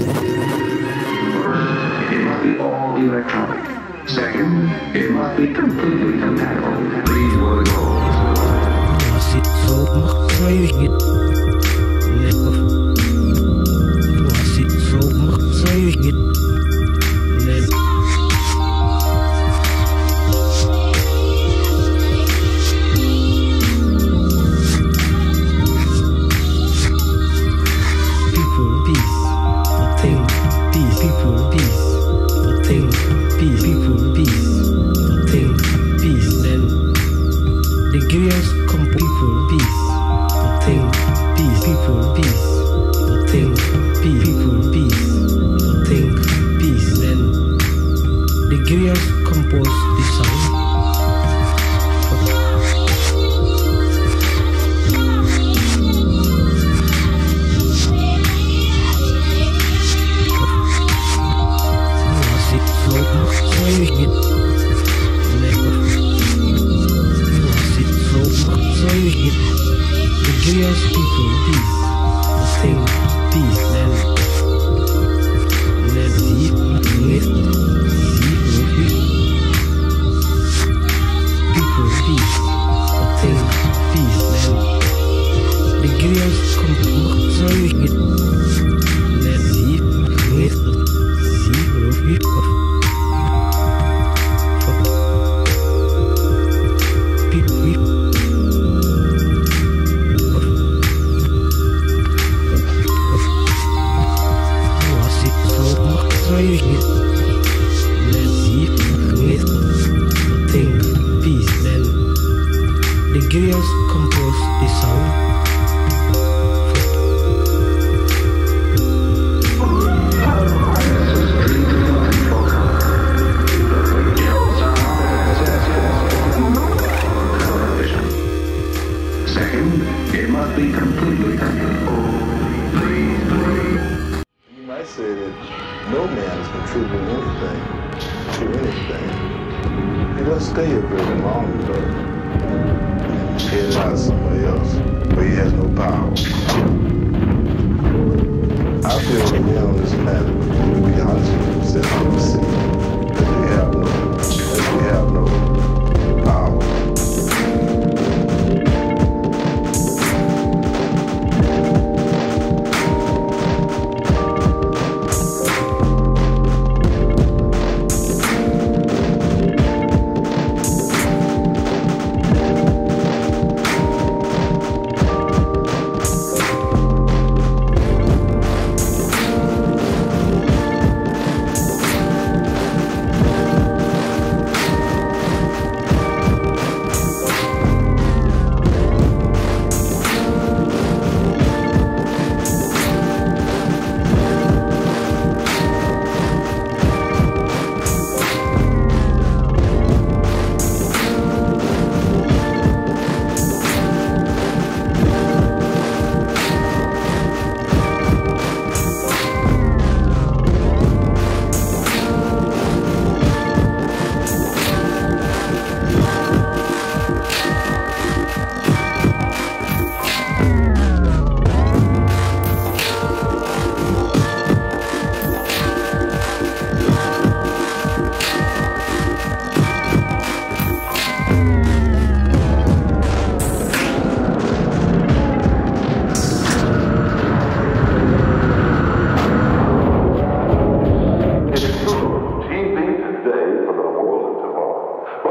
First, It must be all electronic. Second, it must be completely compatible. These were the goals. The Griots composed the song. The people, peace, the thing, peace.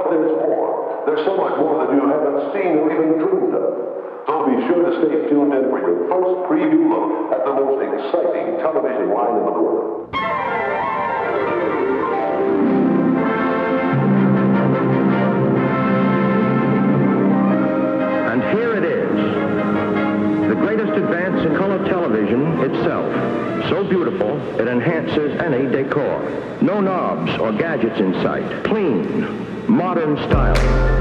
there's more. There's so much more that you haven't seen or even dreamed of. So be sure to stay tuned in for your first preview look at the most exciting television line in the world. And here it is, the greatest advance in color television itself. So beautiful, it enhances any decor. No knobs or gadgets in sight. Clean, modern style.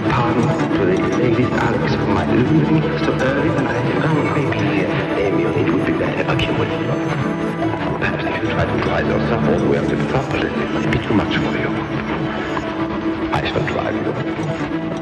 pardon for the latest Alex for my leaving so early when I found maybe uh, Emil, it would be better. Okay, wait. Well, perhaps if you try to drive yourself all the way up to the top, it might be too much for you. I shall drive you.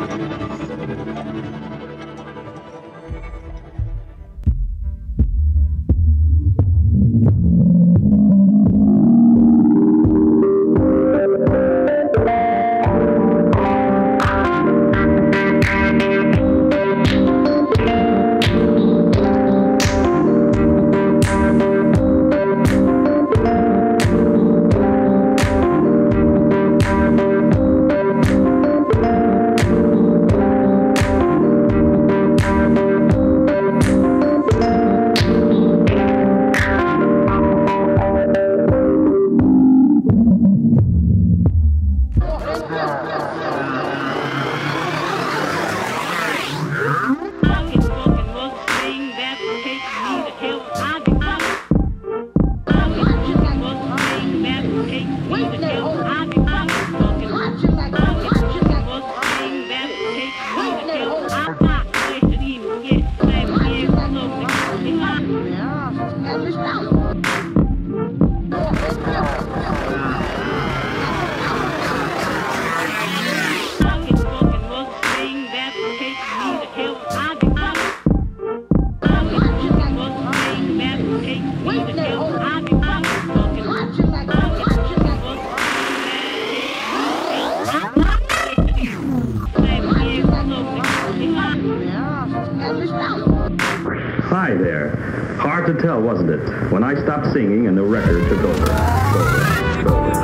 wasn't it? When I stopped singing and the record took over.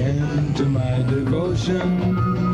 into my devotion.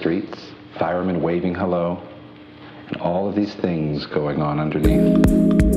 streets, firemen waving hello, and all of these things going on underneath.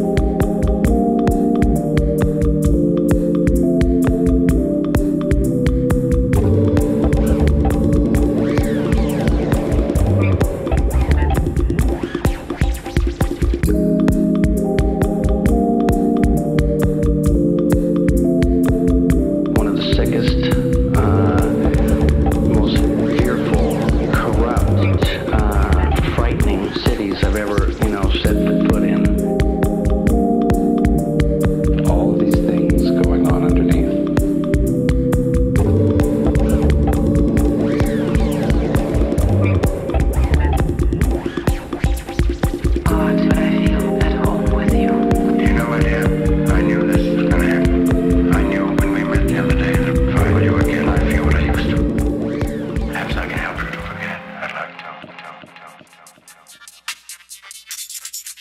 I'm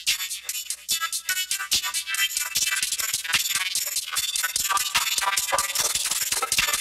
sorry.